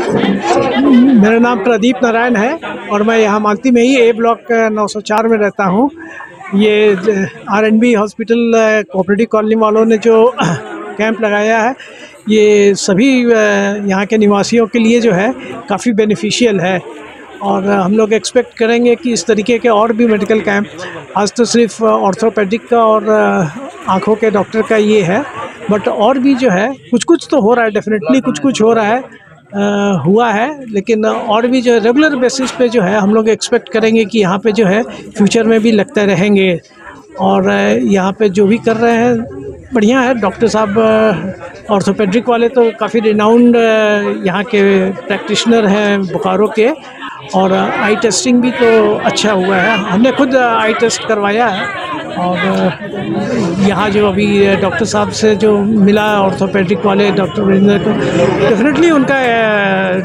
मेरा नाम प्रदीप नारायण है और मैं यहाँ मालती में ही ए ब्लॉक नौ सौ चार में रहता हूँ। ये R N B hospital cooperative colony वालों ने जो कैंप लगाया है, ये सभी यहाँ के निवासियों के लिए जो है, काफ़ी बेनिफिशियल है। और हम लोग एक्सपेक्ट करेंगे कि इस तरीके के और भी मेडिकल कैंप आज तो सिर्फ़ ऑर्थोपेडिक का और आँखों के डॉक्टर का ये है बट और भी जो है कुछ कुछ तो हो रहा है डेफिनेटली कुछ कुछ हो रहा है। हुआ है, लेकिन और भी जो रेगुलर बेसिस पे जो है, हम लोग एक्सपेक्ट करेंगे कि यहाँ पे जो है फ्यूचर में भी लगते रहेंगे। और यहाँ पे जो भी कर रहे हैं, बढ़िया है। डॉक्टर साहब ऑर्थोपेड्रिक वाले तो काफ़ी रिनाउंड यहाँ के प्रैक्टिशनर हैं बोकारो के। और आई टेस्टिंग भी तो अच्छा हुआ है। हमने खुद आई टेस्ट करवाया है। और यहाँ जो अभी डॉक्टर साहब से जो मिला ऑर्थोपेडिक वाले डॉक्टर वीरेंद्र को डेफिनेटली उनका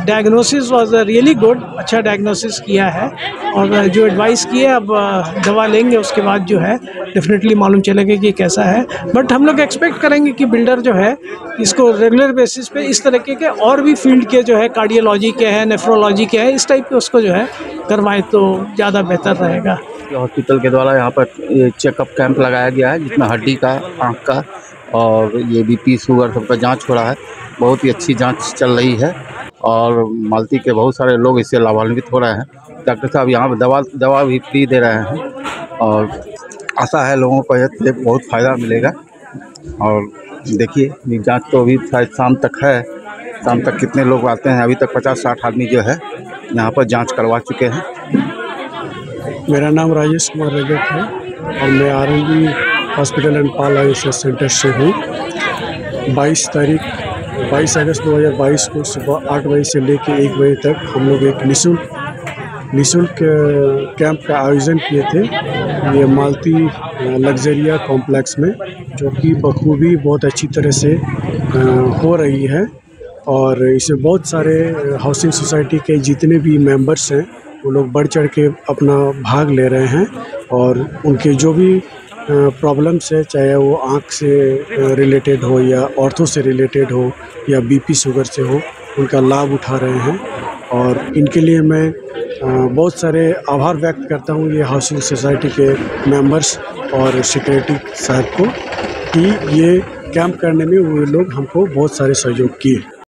डायग्नोसिस वाज रियली गुड अच्छा डायग्नोसिस किया है। और जो एडवाइस किए अब दवा लेंगे, उसके बाद जो है डेफिनेटली मालूम चलेगा कि कैसा है। बट हम लोग एक्सपेक्ट करेंगे कि बिल्डर जो है, इसको रेगुलर बेसिस पे इस तरीके के और भी फ़ील्ड के जो है कार्डियोलॉजी के हैं नेफ्रोलॉजी के हैं, इस टाइप के उसको जो है, करवाएँ तो ज़्यादा बेहतर रहेगा। हॉस्पिटल के द्वारा यहाँ पर चेकअप कैंप लगाया गया है, जिसमें हड्डी का, आँख का और ये बीपी शुगर सबका जाँच हो रहा है। बहुत ही अच्छी जाँच चल रही है और मालती के बहुत सारे लोग इससे लाभान्वित हो रहे हैं। डॉक्टर साहब यहाँ पर दवा दवा भी फ्री दे रहे हैं और आशा है लोगों को ये बहुत फ़ायदा मिलेगा। और देखिए जाँच तो अभी शायद शाम तक है। शाम तक कितने लोग आते हैं? अभी तक पचास साठ आदमी जो है यहाँ पर जाँच करवा चुके हैं। मेरा नाम राजेश कुमार रजक है और मैं R hospital and Pal eye centre से हूँ। बाईस तारीख, बाईस अगस्त 2022 को सुबह आठ बजे से लेकर एक बजे तक हम लोग एक निःशुल्क निःशुल्क कैंप का आयोजन किए थे। ये मालती लग्जरिया कॉम्प्लेक्स में, जो कि बखूबी बहुत अच्छी तरह से हो रही है। और इसमें बहुत सारे हाउसिंग सोसाइटी के जितने भी मेंबर्स हैं वो लोग बढ़ चढ़ के अपना भाग ले रहे हैं और उनके जो भी प्रॉब्लम्स है, चाहे वो आँख से रिलेटेड हो या ऑर्थो से रिलेटेड हो या बीपी शुगर से हो, उनका लाभ उठा रहे हैं। और इनके लिए मैं बहुत सारे आभार व्यक्त करता हूँ ये हाउसिंग सोसाइटी के मेंबर्स और सिक्योरिटी साहब को कि ये कैंप करने में वो लोग हमको बहुत सारे सहयोग किए।